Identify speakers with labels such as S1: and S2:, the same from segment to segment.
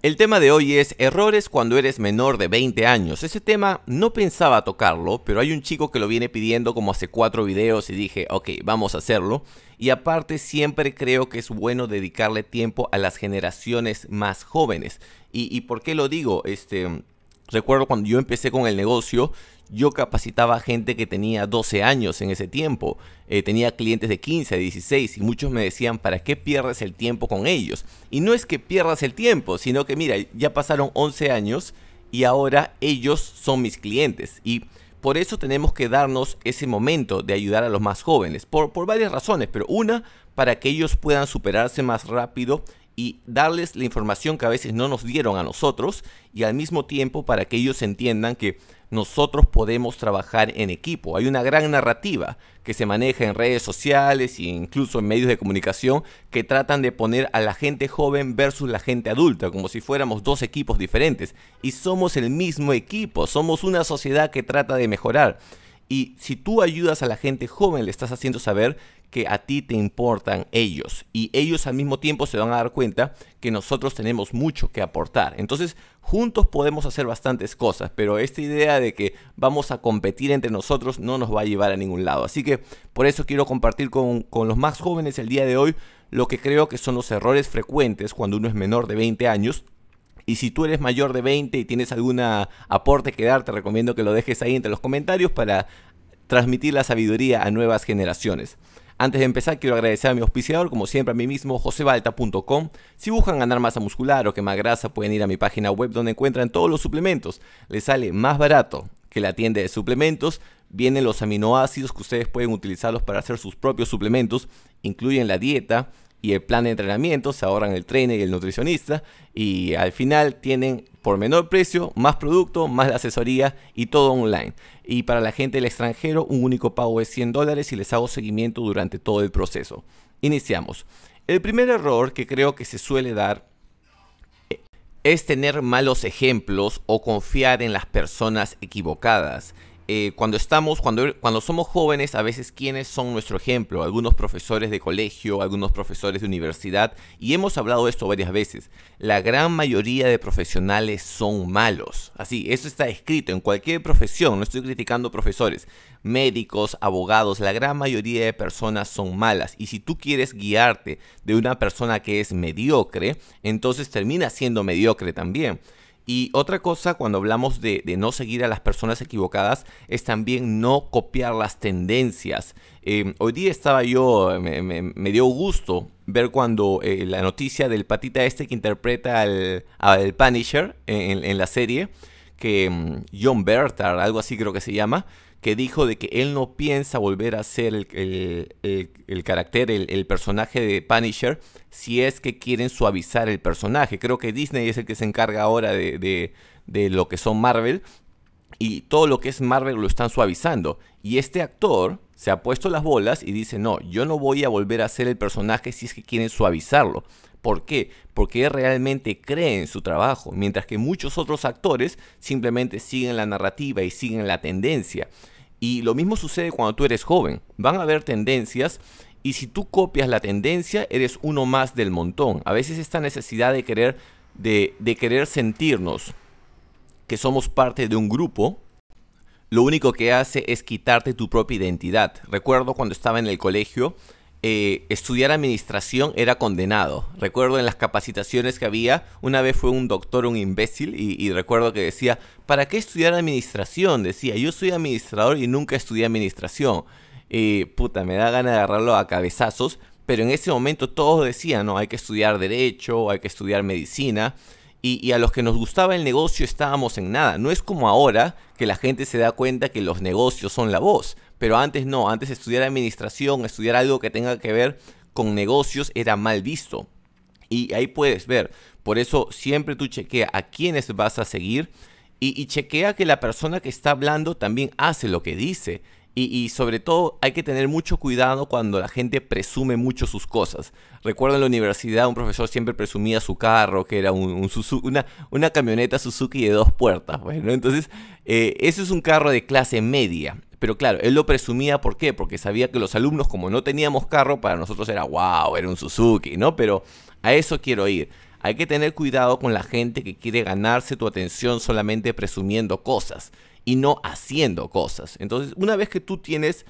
S1: El tema de hoy es errores cuando eres menor de 20 años. Ese tema no pensaba tocarlo, pero hay un chico que lo viene pidiendo como hace cuatro videos y dije, ok, vamos a hacerlo. Y aparte siempre creo que es bueno dedicarle tiempo a las generaciones más jóvenes. ¿Y, y por qué lo digo? Este, recuerdo cuando yo empecé con el negocio, yo capacitaba gente que tenía 12 años en ese tiempo. Eh, tenía clientes de 15, 16 y muchos me decían, ¿para qué pierdes el tiempo con ellos? Y no es que pierdas el tiempo, sino que mira, ya pasaron 11 años y ahora ellos son mis clientes. Y por eso tenemos que darnos ese momento de ayudar a los más jóvenes, por, por varias razones, pero una, para que ellos puedan superarse más rápido y darles la información que a veces no nos dieron a nosotros y al mismo tiempo para que ellos entiendan que nosotros podemos trabajar en equipo. Hay una gran narrativa que se maneja en redes sociales e incluso en medios de comunicación que tratan de poner a la gente joven versus la gente adulta, como si fuéramos dos equipos diferentes. Y somos el mismo equipo, somos una sociedad que trata de mejorar. Y si tú ayudas a la gente joven, le estás haciendo saber que a ti te importan ellos. Y ellos al mismo tiempo se van a dar cuenta que nosotros tenemos mucho que aportar. Entonces, juntos podemos hacer bastantes cosas, pero esta idea de que vamos a competir entre nosotros no nos va a llevar a ningún lado. Así que por eso quiero compartir con, con los más jóvenes el día de hoy lo que creo que son los errores frecuentes cuando uno es menor de 20 años y si tú eres mayor de 20 y tienes algún aporte que dar, te recomiendo que lo dejes ahí entre los comentarios para transmitir la sabiduría a nuevas generaciones. Antes de empezar, quiero agradecer a mi auspiciador, como siempre a mí mismo, josebalta.com. Si buscan ganar masa muscular o quemar grasa, pueden ir a mi página web donde encuentran todos los suplementos. Les sale más barato que la tienda de suplementos. Vienen los aminoácidos que ustedes pueden utilizarlos para hacer sus propios suplementos. Incluyen la dieta, y el plan de entrenamiento, se ahorran el trainer y el nutricionista y al final tienen por menor precio, más producto, más asesoría y todo online. Y para la gente del extranjero, un único pago es 100 dólares y les hago seguimiento durante todo el proceso. Iniciamos. El primer error que creo que se suele dar es tener malos ejemplos o confiar en las personas equivocadas. Eh, cuando estamos, cuando, cuando somos jóvenes, a veces quiénes son nuestro ejemplo, algunos profesores de colegio, algunos profesores de universidad, y hemos hablado de esto varias veces. La gran mayoría de profesionales son malos. Así, eso está escrito en cualquier profesión, no estoy criticando profesores, médicos, abogados, la gran mayoría de personas son malas. Y si tú quieres guiarte de una persona que es mediocre, entonces termina siendo mediocre también. Y otra cosa cuando hablamos de, no seguir a las personas equivocadas es también no copiar las tendencias. Eh, hoy día estaba yo, me, dio gusto ver cuando eh, la noticia del patita este que interpreta al, al Punisher en, la serie, que mm, John Bertar, algo así creo que se llama, que dijo de que él no piensa volver a ser el, el, carácter, el, personaje de Punisher, si es que quieren suavizar el personaje. Creo que Disney es el que se encarga ahora de, de, de lo que son Marvel, y todo lo que es Marvel lo están suavizando. Y este actor se ha puesto las bolas y dice, no, yo no voy a volver a ser el personaje si es que quieren suavizarlo. ¿Por qué? Porque él realmente cree en su trabajo, mientras que muchos otros actores simplemente siguen la narrativa y siguen la tendencia. Y lo mismo sucede cuando tú eres joven. Van a haber tendencias y si tú copias la tendencia, eres uno más del montón. A veces esta necesidad de querer, de, de querer sentirnos que somos parte de un grupo, lo único que hace es quitarte tu propia identidad. Recuerdo cuando estaba en el colegio, eh, estudiar administración era condenado. Recuerdo en las capacitaciones que había, una vez fue un doctor un imbécil y, recuerdo que decía, ¿para qué estudiar administración? Decía, yo soy administrador y nunca estudié administración. Y puta, me da ganas de agarrarlo a cabezazos, pero en ese momento todos decían, no, hay que estudiar derecho, hay que estudiar medicina. Y, y, a los que nos gustaba el negocio estábamos en nada. No es como ahora que la gente se da cuenta que los negocios son la voz. Pero antes no, antes estudiar administración, estudiar algo que tenga que ver con negocios era mal visto. Y ahí puedes ver, por eso siempre tú chequea a quiénes vas a seguir y, chequea que la persona que está hablando también hace lo que dice. Y, sobre todo hay que tener mucho cuidado cuando la gente presume mucho sus cosas. Recuerdo en la universidad un profesor siempre presumía su carro, que era un, una, una, camioneta Suzuki de dos puertas. Bueno, entonces eh, ese es un carro de clase media. Pero claro, él lo presumía, ¿por qué? Porque sabía que los alumnos, como no teníamos carro, para nosotros era wow, era un Suzuki, ¿no? Pero a eso quiero ir. Hay que tener cuidado con la gente que quiere ganarse tu atención solamente presumiendo cosas y no haciendo cosas. Entonces, una vez que tú tienes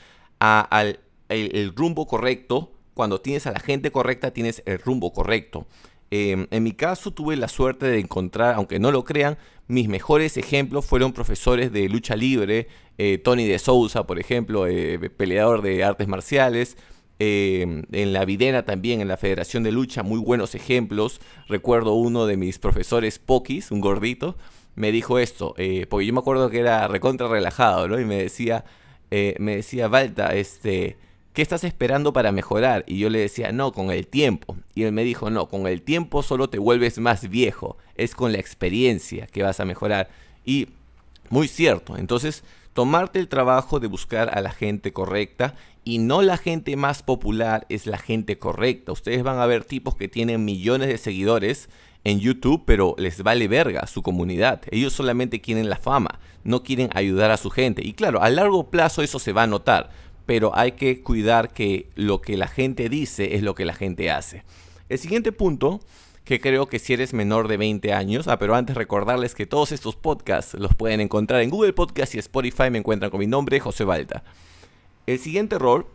S1: el, rumbo correcto, cuando tienes a la gente correcta, tienes el rumbo correcto. Em, en mi caso tuve la suerte de encontrar, aunque no lo crean, mis mejores ejemplos fueron profesores de lucha libre, eh, Tony de Souza, por ejemplo, eh, peleador de artes marciales, em, en la Videna también, en la Federación de Lucha, muy buenos ejemplos. Recuerdo uno de mis profesores, Pokis, un gordito, me dijo esto, eh, porque yo me acuerdo que era recontra relajado, ¿no? Y me decía, me decía, Balta, este ¿qué estás esperando para mejorar? Y yo le decía, no, con el tiempo. Y él me dijo, no, con el tiempo solo te vuelves más viejo, es con la experiencia que vas a mejorar. Y muy cierto, entonces tomarte el trabajo de buscar a la gente correcta y no la gente más popular es la gente correcta. Ustedes van a ver tipos que tienen millones de seguidores en YouTube, pero les vale verga su comunidad. Ellos solamente quieren la fama, no quieren ayudar a su gente. Y claro, a largo plazo eso se va a notar pero hay que cuidar que lo que la gente dice es lo que la gente hace. El siguiente punto, que creo que si eres menor de 20 años, ah, pero antes recordarles que todos estos podcasts los pueden encontrar en Google Podcast y Spotify, me encuentran con mi nombre, José Balta. El siguiente error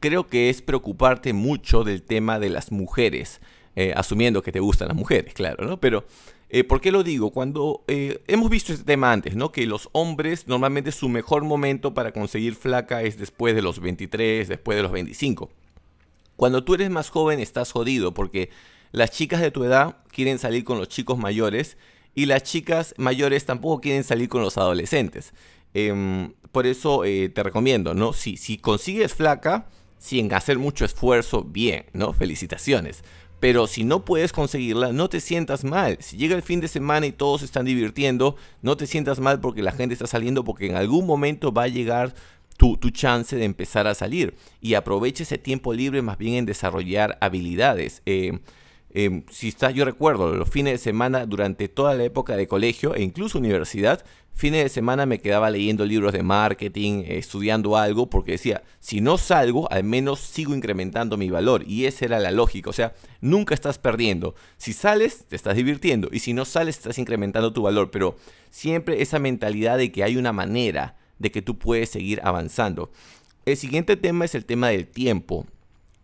S1: creo que es preocuparte mucho del tema de las mujeres, eh, asumiendo que te gustan las mujeres, claro, ¿no? Pero eh, ¿Por qué lo digo? Cuando eh, hemos visto este tema antes, ¿no? Que los hombres normalmente su mejor momento para conseguir flaca es después de los 23, después de los 25. Cuando tú eres más joven estás jodido porque las chicas de tu edad quieren salir con los chicos mayores y las chicas mayores tampoco quieren salir con los adolescentes. Em, por eso eh, te recomiendo, ¿no? Si, si consigues flaca, sin hacer mucho esfuerzo, bien, ¿no? Felicitaciones. Pero si no puedes conseguirla, no te sientas mal. Si llega el fin de semana y todos están divirtiendo, no te sientas mal porque la gente está saliendo, porque en algún momento va a llegar tu, chance de empezar a salir. Y aprovecha ese tiempo libre más bien en desarrollar habilidades. Eh, Em, si está, yo recuerdo los fines de semana durante toda la época de colegio e incluso universidad, fines de semana me quedaba leyendo libros de marketing, estudiando algo, porque decía, si no salgo, al menos sigo incrementando mi valor. Y esa era la lógica, o sea, nunca estás perdiendo. Si sales, te estás divirtiendo, y si no sales, estás incrementando tu valor. Pero siempre esa mentalidad de que hay una manera de que tú puedes seguir avanzando. El siguiente tema es el tema del tiempo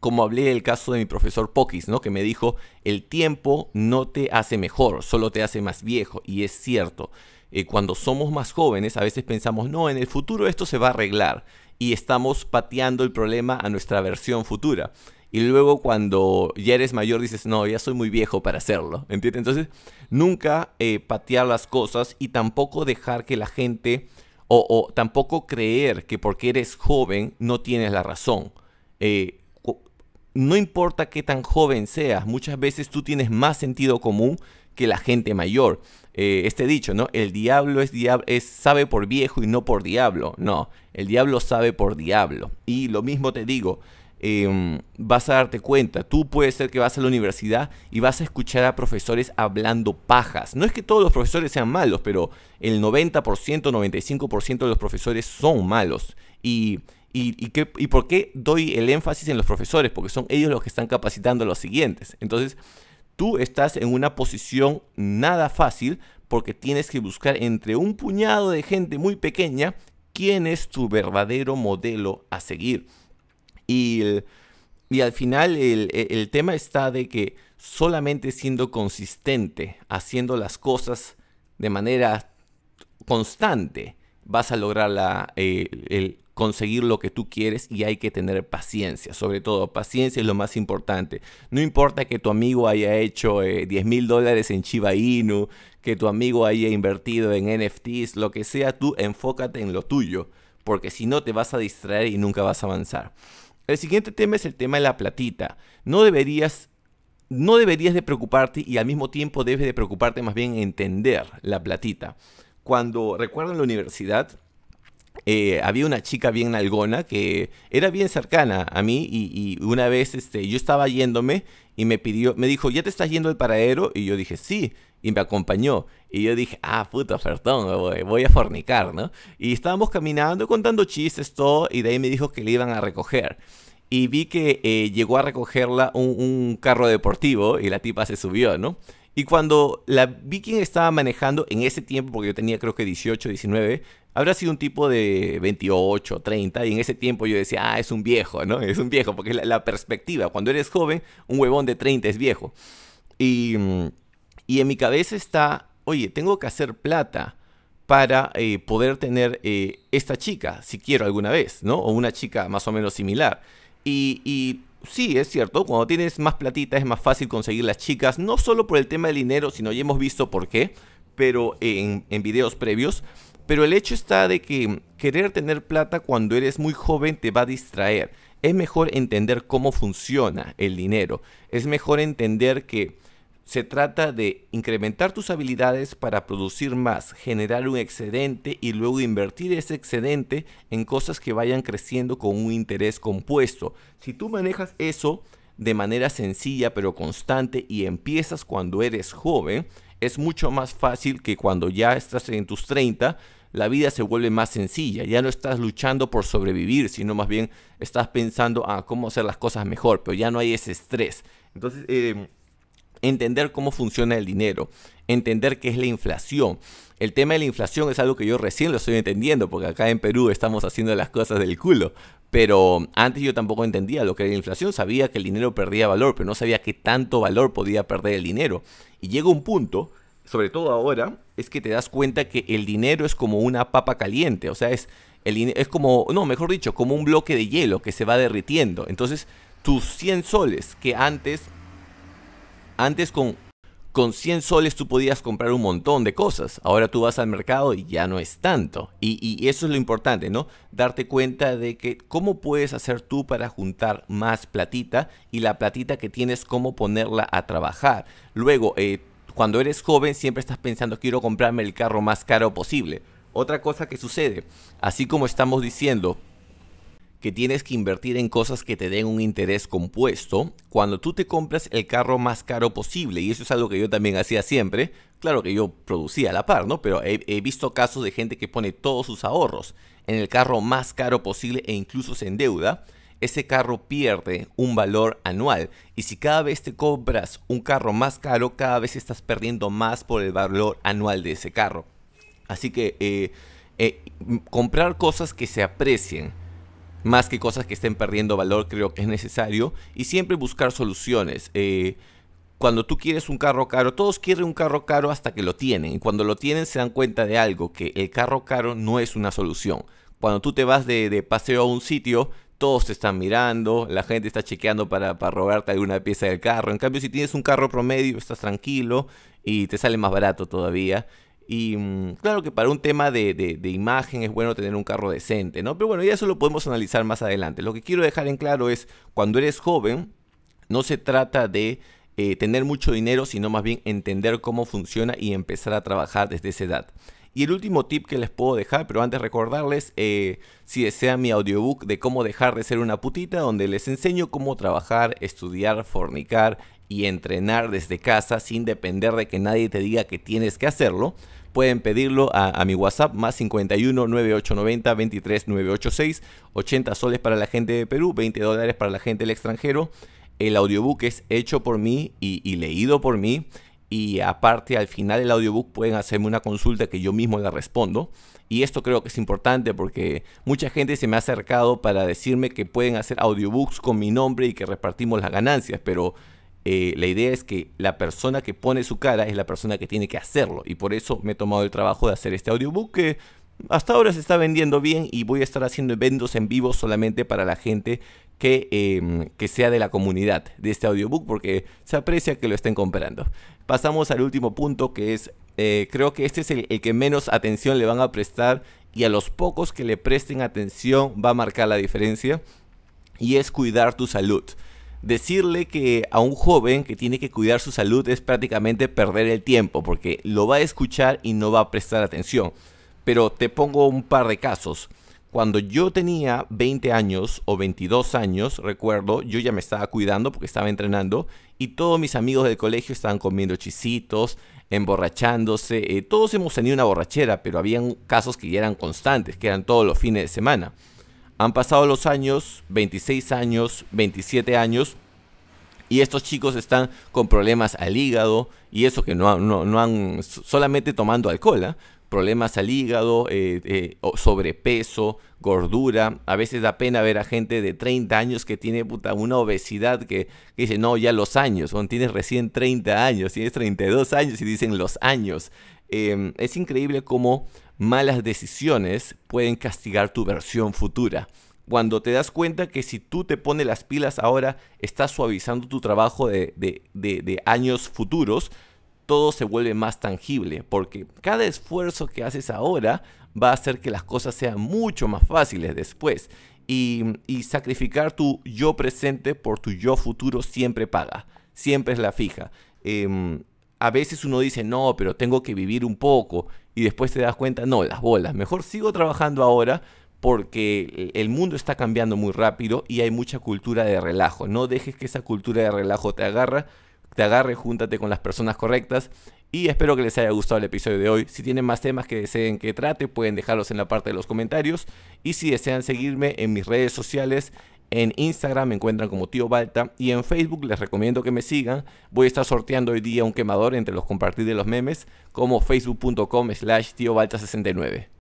S1: como hablé del caso de mi profesor Pokis, ¿no? Que me dijo, el tiempo no te hace mejor, solo te hace más viejo. Y es cierto, eh, cuando somos más jóvenes a veces pensamos, no, en el futuro esto se va a arreglar. Y estamos pateando el problema a nuestra versión futura. Y luego cuando ya eres mayor dices, no, ya soy muy viejo para hacerlo. ¿Entiendes? Entonces, nunca eh, patear las cosas y tampoco dejar que la gente, o, o, tampoco creer que porque eres joven no tienes la razón. Eh, no importa qué tan joven seas, muchas veces tú tienes más sentido común que la gente mayor. Eh, este dicho, ¿no? El diablo es, es sabe por viejo y no por diablo. No, el diablo sabe por diablo. Y lo mismo te digo, em, vas a darte cuenta, tú puedes ser que vas a la universidad y vas a escuchar a profesores hablando pajas. No es que todos los profesores sean malos, pero el 90%, 95% de los profesores son malos. Y ¿Y, ¿Y por qué doy el énfasis en los profesores? Porque son ellos los que están capacitando a los siguientes. Entonces, tú estás en una posición nada fácil porque tienes que buscar entre un puñado de gente muy pequeña quién es tu verdadero modelo a seguir. Y, al final el, el tema está de que solamente siendo consistente, haciendo las cosas de manera constante, vas a lograr eh, el, conseguir lo que tú quieres y hay que tener paciencia. Sobre todo, paciencia es lo más importante. No importa que tu amigo haya hecho 10 eh, mil dólares en Chiba Inu, que tu amigo haya invertido en NFTs, lo que sea, tú enfócate en lo tuyo, porque si no te vas a distraer y nunca vas a avanzar. El siguiente tema es el tema de la platita. No deberías no deberías de preocuparte y al mismo tiempo debes de preocuparte más bien en entender la platita. Cuando recuerdo en la universidad, eh, había una chica bien nalgona que era bien cercana a mí y, una vez este, yo estaba yéndome y me pidió, me dijo, ¿ya te estás yendo al paradero? Y yo dije, sí, y me acompañó. Y yo dije, ah, puta, perdón, voy, a fornicar, ¿no? Y estábamos caminando, contando chistes, todo, y de ahí me dijo que le iban a recoger. y vi que eh, llegó a recogerla un, carro deportivo y la tipa se subió, ¿no? Y cuando la vi quien estaba manejando en ese tiempo, porque yo tenía creo que 18, 19, habrá sido un tipo de 28, 30, y en ese tiempo yo decía, ah, es un viejo, ¿no? Es un viejo, porque es la, perspectiva. Cuando eres joven, un huevón de 30 es viejo. Y, y en mi cabeza está, oye, tengo que hacer plata para eh, poder tener eh, esta chica, si quiero alguna vez, ¿no? O una chica más o menos similar. Y, sí, es cierto, cuando tienes más platita es más fácil conseguir las chicas, no solo por el tema del dinero, sino ya hemos visto por qué, pero en, en videos previos. Pero el hecho está de que querer tener plata cuando eres muy joven te va a distraer. Es mejor entender cómo funciona el dinero. Es mejor entender que se trata de incrementar tus habilidades para producir más, generar un excedente y luego invertir ese excedente en cosas que vayan creciendo con un interés compuesto. Si tú manejas eso de manera sencilla pero constante y empiezas cuando eres joven, es mucho más fácil que cuando ya estás en tus 30 la vida se vuelve más sencilla. Ya no estás luchando por sobrevivir, sino más bien estás pensando, ah, cómo hacer las cosas mejor, pero ya no hay ese estrés. Entonces, eh, entender cómo funciona el dinero, entender qué es la inflación. El tema de la inflación es algo que yo recién lo estoy entendiendo, porque acá en Perú estamos haciendo las cosas del culo. Pero antes yo tampoco entendía lo que era la inflación, sabía que el dinero perdía valor, pero no sabía qué tanto valor podía perder el dinero. Y llega un punto, sobre todo ahora, es que te das cuenta que el dinero es como una papa caliente, o sea, es, el, es como, no, mejor dicho, como un bloque de hielo que se va derritiendo. Entonces, tus 100 soles que antes antes con, con 100 soles tú podías comprar un montón de cosas. Ahora tú vas al mercado y ya no es tanto. Y, eso es lo importante, ¿no? Darte cuenta de que cómo puedes hacer tú para juntar más platita y la platita que tienes, cómo ponerla a trabajar. Luego, eh, cuando eres joven siempre estás pensando quiero comprarme el carro más caro posible. Otra cosa que sucede, así como estamos diciendo, que tienes que invertir en cosas que te den un interés compuesto cuando tú te compras el carro más caro posible. Y eso es algo que yo también hacía siempre. Claro que yo producía a la par, ¿no? Pero he, visto casos de gente que pone todos sus ahorros en el carro más caro posible e incluso se endeuda. Ese carro pierde un valor anual. Y si cada vez te compras un carro más caro, cada vez estás perdiendo más por el valor anual de ese carro. Así que eh, eh, comprar cosas que se aprecien más que cosas que estén perdiendo valor, creo que es necesario. Y siempre buscar soluciones. Eh, cuando tú quieres un carro caro, todos quieren un carro caro hasta que lo tienen. Y cuando lo tienen se dan cuenta de algo, que el carro caro no es una solución. Cuando tú te vas de, paseo a un sitio, todos te están mirando, la gente está chequeando para, para, robarte alguna pieza del carro. En cambio, si tienes un carro promedio, estás tranquilo y te sale más barato todavía. Y mm, claro que para un tema de, imagen es bueno tener un carro decente, ¿no? Pero bueno, ya eso lo podemos analizar más adelante. Lo que quiero dejar en claro es, cuando eres joven, no se trata de eh, tener mucho dinero, sino más bien entender cómo funciona y empezar a trabajar desde esa edad. Y el último tip que les puedo dejar, pero antes recordarles, eh, si desean mi audiobook de cómo dejar de ser una putita, donde les enseño cómo trabajar, estudiar, fornicar y entrenar desde casa sin depender de que nadie te diga que tienes que hacerlo pueden pedirlo a, mi WhatsApp más 51 9890 23 986, 80 soles para la gente de Perú, 20 dólares para la gente del extranjero. El audiobook es hecho por mí y, leído por mí. Y aparte, al final del audiobook pueden hacerme una consulta que yo mismo le respondo. Y esto creo que es importante porque mucha gente se me ha acercado para decirme que pueden hacer audiobooks con mi nombre y que repartimos las ganancias, pero eh, la idea es que la persona que pone su cara es la persona que tiene que hacerlo. Y por eso me he tomado el trabajo de hacer este audiobook que hasta ahora se está vendiendo bien y voy a estar haciendo eventos en vivo solamente para la gente que, em, que sea de la comunidad de este audiobook porque se aprecia que lo estén comprando. Pasamos al último punto que es, eh, creo que este es el que menos atención le van a prestar y a los pocos que le presten atención va a marcar la diferencia y es cuidar tu salud decirle que a un joven que tiene que cuidar su salud es prácticamente perder el tiempo, porque lo va a escuchar y no va a prestar atención. Pero te pongo un par de casos. Cuando yo tenía 20 años o 22 años, recuerdo, yo ya me estaba cuidando porque estaba entrenando y todos mis amigos del colegio estaban comiendo chisitos, emborrachándose. Eh, todos hemos tenido una borrachera, pero habían casos que ya eran constantes, que eran todos los fines de semana. Han pasado los años, 26 años, 27 años, y estos chicos están con problemas al hígado, y eso que no, no, han, solamente tomando alcohol, ¿ah? problemas al hígado, eh, eh, sobrepeso, gordura. A veces da pena ver a gente de 30 años que tiene puta, una obesidad que, dice, no, ya los años, o tienes recién 30 años, tienes 32 años y dicen los años. Em, es increíble cómo malas decisiones pueden castigar tu versión futura. Cuando te das cuenta que si tú te pones las pilas ahora, estás suavizando tu trabajo de, de años futuros, todo se vuelve más tangible, porque cada esfuerzo que haces ahora va a hacer que las cosas sean mucho más fáciles después. Y, sacrificar tu yo presente por tu yo futuro siempre paga, siempre es la fija. Em, a veces uno dice, no, pero tengo que vivir un poco, y después te das cuenta, no, las bolas, mejor sigo trabajando ahora porque el mundo está cambiando muy rápido y hay mucha cultura de relajo. No dejes que esa cultura de relajo te agarra te agarre, júntate con las personas correctas. Y espero que les haya gustado el episodio de hoy. Si tienen más temas que deseen que trate, pueden dejarlos en la parte de los comentarios. Y si desean seguirme en mis redes sociales, en Instagram me encuentran como Tío Balta y en Facebook les recomiendo que me sigan. Voy a estar sorteando hoy día un quemador entre los compartir de los memes como facebook.com slash tío Balta 69.